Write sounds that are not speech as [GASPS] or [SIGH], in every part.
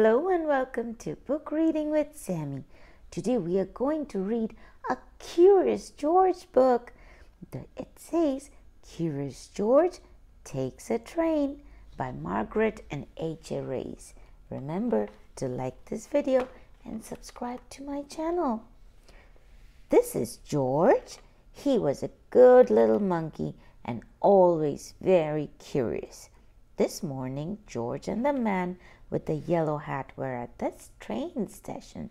Hello and welcome to Book Reading with Sammy. Today we are going to read a Curious George book. It says Curious George Takes a Train by Margret and H.A. Reis. Remember to like this video and subscribe to my channel. This is George. He was a good little monkey and always very curious. This morning, George and the man with the yellow hat were at this train station.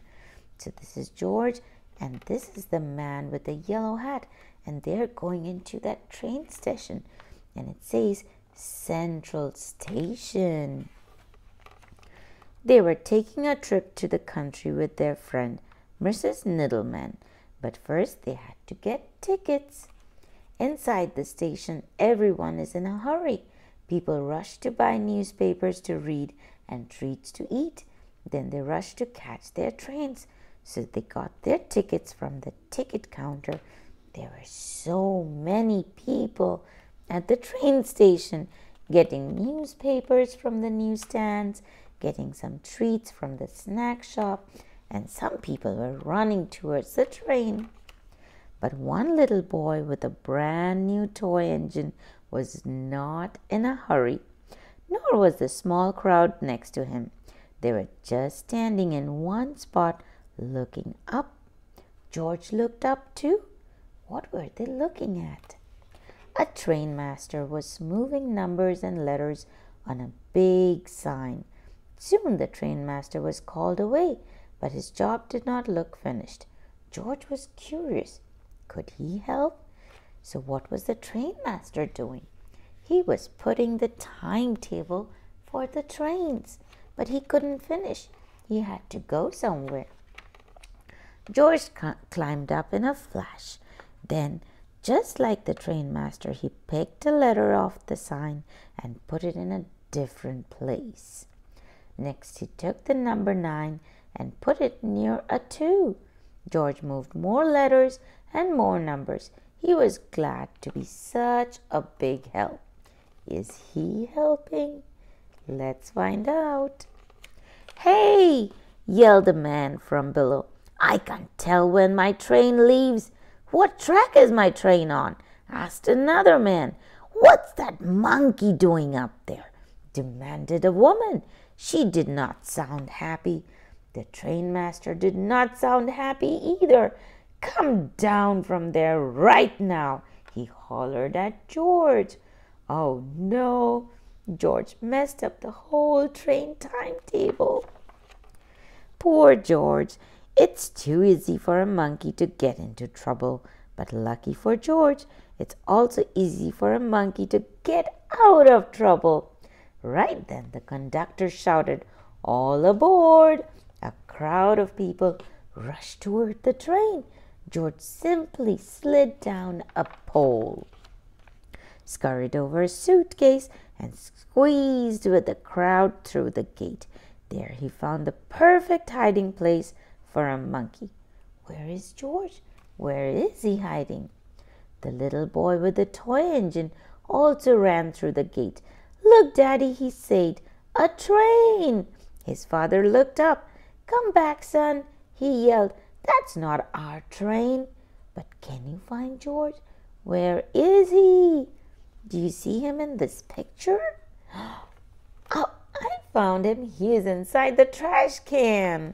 So this is George and this is the man with the yellow hat and they're going into that train station and it says Central Station. They were taking a trip to the country with their friend Mrs. Needleman, but first they had to get tickets. Inside the station, everyone is in a hurry. People rush to buy newspapers to read and treats to eat. Then they rushed to catch their trains. So they got their tickets from the ticket counter. There were so many people at the train station getting newspapers from the newsstands, getting some treats from the snack shop, and some people were running towards the train. But one little boy with a brand new toy engine was not in a hurry nor was the small crowd next to him. They were just standing in one spot looking up. George looked up too. What were they looking at? A train master was moving numbers and letters on a big sign. Soon the train master was called away, but his job did not look finished. George was curious. Could he help? So, what was the train master doing? He was putting the timetable for the trains, but he couldn't finish. He had to go somewhere. George climbed up in a flash. Then, just like the train master, he picked a letter off the sign and put it in a different place. Next, he took the number nine and put it near a two. George moved more letters and more numbers. He was glad to be such a big help. Is he helping? Let's find out. Hey! yelled a man from below. I can't tell when my train leaves. What track is my train on? asked another man. What's that monkey doing up there? demanded a woman. She did not sound happy. The trainmaster did not sound happy either. Come down from there right now, he hollered at George. Oh no, George messed up the whole train timetable. Poor George. It's too easy for a monkey to get into trouble, but lucky for George, it's also easy for a monkey to get out of trouble. Right then, the conductor shouted, All aboard! A crowd of people rushed toward the train. George simply slid down a pole scurried over a suitcase, and squeezed with the crowd through the gate. There he found the perfect hiding place for a monkey. Where is George? Where is he hiding? The little boy with the toy engine also ran through the gate. Look, Daddy, he said, a train. His father looked up. Come back, son, he yelled. That's not our train. But can you find George? Where is he? Do you see him in this picture? [GASPS] Oh, I found him. He is inside the trash can.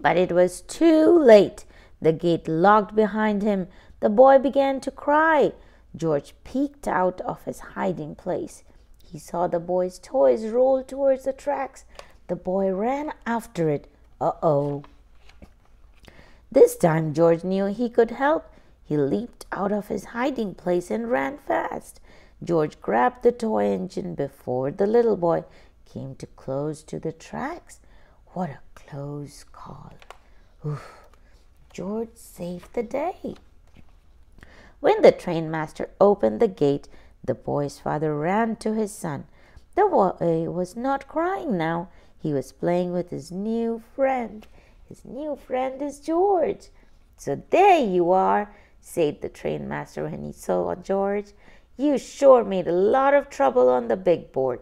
But it was too late. The gate locked behind him. The boy began to cry. George peeked out of his hiding place. He saw the boy's toys roll towards the tracks. The boy ran after it. Uh oh. This time George knew he could help. He leaped out of his hiding place and ran fast. George grabbed the toy engine before the little boy came too close to the tracks. What a close call. Oof. George saved the day. When the train master opened the gate, the boy's father ran to his son. The boy was not crying now. He was playing with his new friend. His new friend is George. So there you are said the train master when he saw George. You sure made a lot of trouble on the big board.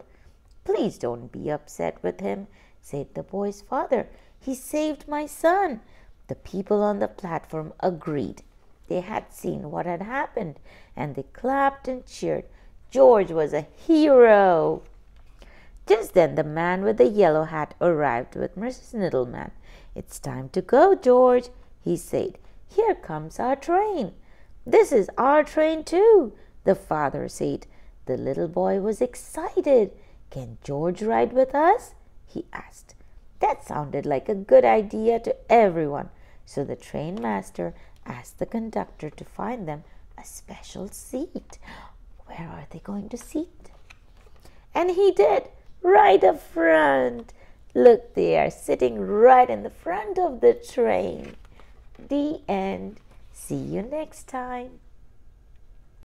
Please don't be upset with him, said the boy's father. He saved my son. The people on the platform agreed. They had seen what had happened and they clapped and cheered. George was a hero. Just then the man with the yellow hat arrived with Mrs. Needleman. It's time to go, George, he said. Here comes our train. This is our train, too, the father said. The little boy was excited. Can George ride with us? he asked. That sounded like a good idea to everyone, so the train master asked the conductor to find them a special seat. Where are they going to sit? And he did, right up front. Look, they are sitting right in the front of the train. The end. See you next time.